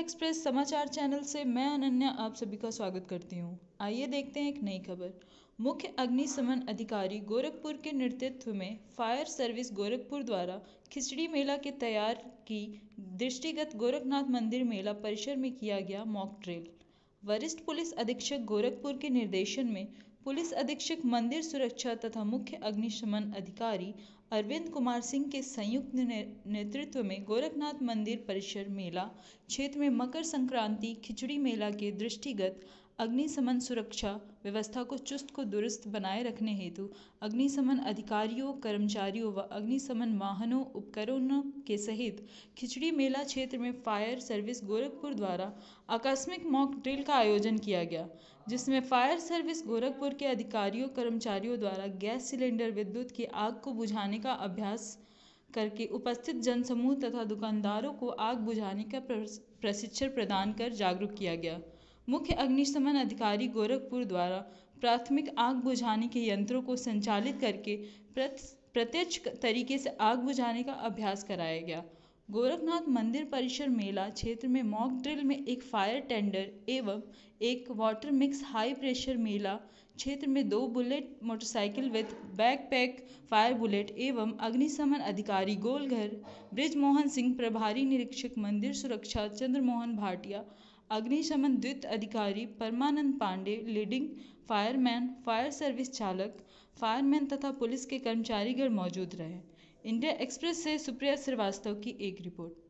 Express समाचार channel से मैं अनन्या आप सभी का स्वागत करती हूँ। आइए देखते हैं एक नई खबर। मुख्य अग्निशमन अधिकारी गोरखपुर के नेतृत्व में फायर सर्विस गोरखपुर द्वारा खिचड़ी मेला के तैयार की दृष्टिगत गोरखनाथ मंदिर मेला परिसर में किया गया मॉक ड्रिल वरिष्ठ पुलिस अधीक्षक गोरखपुर के निर्देशन में पुलिस अधीक्षक मंदिर सुरक्षा तथा मुख्य अग्निशमन अधिकारी अरविंद कुमार सिंह के संयुक्त नेतृत्व में गोरखनाथ मंदिर परिसर मेला क्षेत्र में मकर संक्रांति, खिचड़ी मेला के दृष्टिगत अग्निशमन सुरक्षा व्यवस्था को चुस्त को दुरुस्त बनाए रखने हेतु अग्निशमन अधिकारियों, कर्मचारियों व अग्निशमन वाहनों, उपकरणों के सहित खिचड़ी मेला क्षेत्र में फायर सर्विस गोरखपुर द्वारा आकस्मिक मॉक ड्रिल का आयोजन किया गया, जिसमें फायर सर्विस गोरखपुर के अधिकारियों, कर्मचारियों द्वारा गैस सिलेंडर विद्युत की आग को बुझाने का अभ्यास करके उपस्थित जनसमूह तथा दुकानदारों को आग बुझाने का प्रशिक्षण प्रदान कर जागरूक किया गया। मुख्य अग्निशमन अधिकारी गोरखपुर द्वारा प्राथमिक आग बुझाने के यंत्रों को संचालित करके प्रत्यक्ष तरीके से आग बुझाने का अभ्यास कराया गया। गोरखनाथ मंदिर परिसर मेला क्षेत्र में मॉक ड्रिल में एक फायर टेंडर एवं एक वाटर मिक्स हाई प्रेशर मेला क्षेत्र में दो bullet motorcycle with backpack, fire bullet एवं अग्निशमन अधिकारी गोलघर, ब्रिजमोहन सिंह प्रभारी निरीक्षक मंदिर सुरक्षा, चंद्रमोहन भाटिया अग्निशमन द्वित अधिकारी Parmanand Pandey, leading fireman, fire service चालक, फायरमैन तथा पुलिस के कर्मचारीगण मौजूद रहे। इंडिया एक्सप्रेस से सुप्रिया श्रीवास्तव की एक रिपोर्ट।